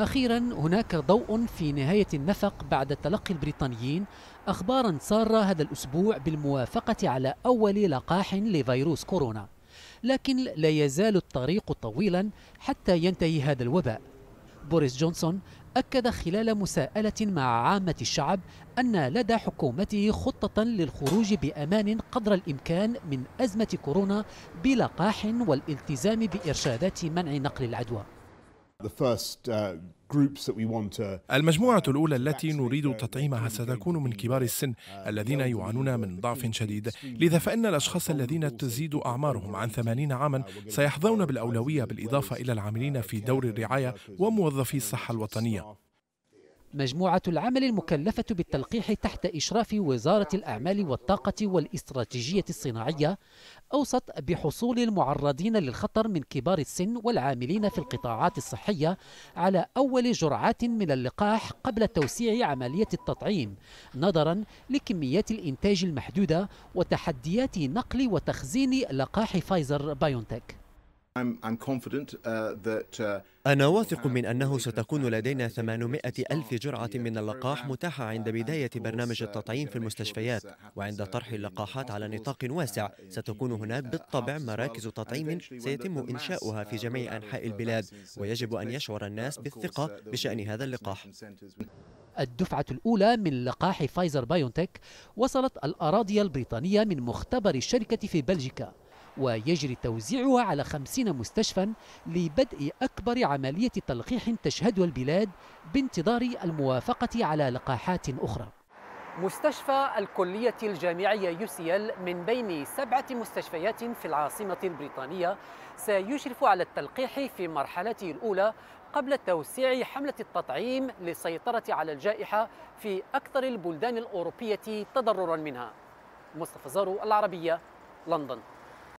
أخيرا هناك ضوء في نهاية النفق بعد تلقي البريطانيين. أخبارا سارة هذا الأسبوع بالموافقة على أول لقاح لفيروس كورونا. لكن لا يزال الطريق طويلا حتى ينتهي هذا الوباء. بوريس جونسون أكد خلال مساءلة مع عامة الشعب أن لدى حكومته خطة للخروج بأمان قدر الإمكان من أزمة كورونا بلقاح والالتزام بإرشادات منع نقل العدوى. المجموعة الأولى التي نريد تطعيمها ستكون من كبار السن الذين يعانون من ضعف شديد. لذا فإن الأشخاص الذين تزيد أعمارهم عن 80 عاما سيحظون بالأولوية بالإضافة إلى العاملين في دور الرعاية وموظفي الصحة الوطنية. مجموعة العمل المكلفة بالتلقيح تحت إشراف وزارة الأعمال والطاقة والاستراتيجية الصناعية أوصت بحصول المعرضين للخطر من كبار السن والعاملين في القطاعات الصحية على أول جرعات من اللقاح قبل توسيع عملية التطعيم نظرا لكميات الإنتاج المحدودة وتحديات نقل وتخزين لقاح فايزر بايونتك. أنا واثق من أنه ستكون لدينا 800 ألف جرعة من اللقاح متاحة عند بداية برنامج التطعيم في المستشفيات. وعند طرح اللقاحات على نطاق واسع ستكون هناك بالطبع مراكز تطعيم سيتم إنشاؤها في جميع أنحاء البلاد ويجب أن يشعر الناس بالثقة بشأن هذا اللقاح. الدفعة الأولى من لقاح فايزر بايونتك وصلت الأراضي البريطانية من مختبر الشركة في بلجيكا. ويجري توزيعها على خمسين مستشفى لبدء أكبر عملية تلقيح تشهدها البلاد بانتظار الموافقة على لقاحات أخرى. مستشفى الكلية الجامعية UCL من بين سبعة مستشفيات في العاصمة البريطانية سيشرف على التلقيح في مرحلته الأولى قبل توسيع حملة التطعيم للسيطرة على الجائحة في أكثر البلدان الأوروبية تضررا منها. مصطفى زارو العربية لندن.